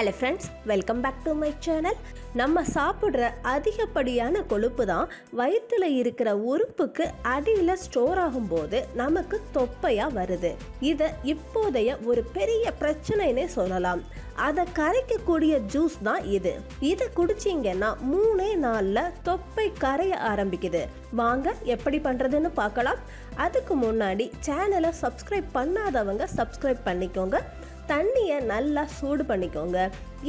Hello friends welcome back to my channel நம்ம சாப்பிட்ற அதிகப்படியான கொழுப்பு தான் வயிற்றில் இருக்கிற உறுப்புக்கு அடியில் ஸ்டோர் ஆகும்போது நமக்கு தொப்பையாக வருது. இதை இப்போதைய ஒரு பெரிய பிரச்சனைனே சொல்லலாம். அதை கரைக்கக்கூடிய ஜூஸ் தான் இது. இதை குடிச்சிங்கன்னா மூணே நாளில் தொப்பை கரைய ஆரம்பிக்குது. வாங்க எப்படி பண்ணுறதுன்னு பார்க்கலாம். அதுக்கு முன்னாடி சேனலை சப்ஸ்கிரைப் பண்ணாதவங்க சப்ஸ்கிரைப் பண்ணிக்கோங்க. தண்ணியை நல்லா சூடு பண்ணிக்கோங்க.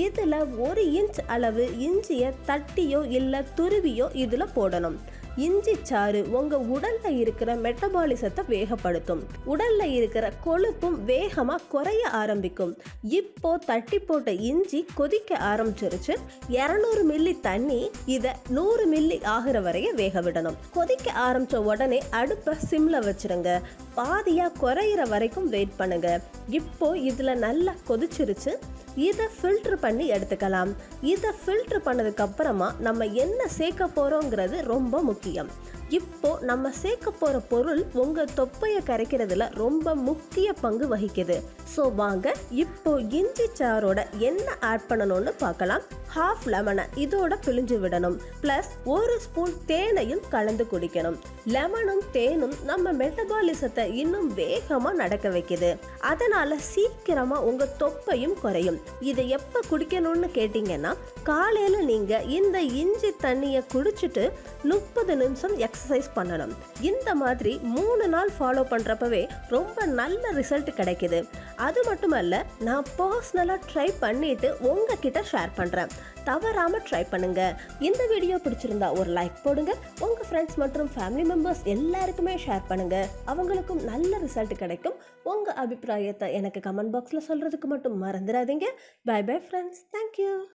இதில் ஒரு இன்ச் அளவு இஞ்சியை தட்டியோ இல்லை துருவியோ இதில் போடணும். இஞ்சி சாறு உங்கள் உடலில் இருக்கிற மெட்டபாலிசத்தை வேகப்படுத்தும். உடலில் இருக்கிற கொழுப்பும் வேகமாக குறைய ஆரம்பிக்கும். இப்போ தட்டி போட்ட இஞ்சி கொதிக்க ஆரம்பிச்சிருச்சு. இரநூறு மில்லி தண்ணி இதை நூறு மில்லி ஆகிற வரைய வேக விடணும். கொதிக்க ஆரம்பித்த உடனே அடுப்பை சிம்ல வச்சிருங்க. பாதியாக குறையிற வரைக்கும் வெயிட் பண்ணுங்க. இப்போ இதில் நல்லா கொதிச்சிருச்சு. இதை ஃபில்ட்ரு பண்ணி எடுத்துக்கலாம். இதை ஃபில்ட்ரு பண்ணதுக்கப்புறமா நம்ம என்ன சேர்க்க போகிறோங்கிறது ரொம்ப முக்கியம். சௌக்கியம் இப்போ நம்ம சேர்க்க போகிற பொருள் உங்கள் தொப்பையை கரைக்கிறதுல ரொம்ப முக்கிய பங்கு வகிக்குது. ஸோ வாங்க இப்போ இஞ்சி சாரோட என்ன ஆட் பண்ணணும்னு பார்க்கலாம். ஹாஃப் லெமனை இதோட பிழிஞ்சு விடணும். ப்ளஸ் ஒரு ஸ்பூன் தேனையும் கலந்து குடிக்கணும். லெமனும் தேனும் நம்ம மெட்டபாலிசத்தை இன்னும் வேகமாக நடக்க வைக்குது. அதனால சீக்கிரமா உங்க தொப்பையும் குறையும். இதை எப்போ குடிக்கணும்னு கேட்டீங்கன்னா காலையில நீங்க இந்த இஞ்சி தண்ணியை குடிச்சிட்டு முப்பது நிமிஷம் எக்ஸசைஸ் பண்ணணும். இந்த மாதிரி மூணு நாள் ஃபாலோ பண்ணுறப்பவே ரொம்ப நல்ல ரிசல்ட் கிடைக்குது. அது மட்டுமல்ல நான் பர்சனலாக ட்ரை பண்ணிட்டு உங்ககிட்ட ஷேர் பண்ணுறேன் தவறாமல் ட்ரை பண்ணுங்க. இந்த வீடியோ பிடிச்சிருந்தா ஒரு லைக் போடுங்க. உங்கள் ஃப்ரெண்ட்ஸ் மற்றும் ஃபேமிலி மெம்பர்ஸ் எல்லாருக்குமே ஷேர் பண்ணுங்க. அவங்களுக்கும் நல்ல ரிசல்ட் கிடைக்கும். உங்கள் அபிப்பிராயத்தை எனக்கு கமெண்ட் பாக்ஸில் சொல்கிறதுக்கு மட்டும் மறந்துடாதீங்க. By bye friends thank you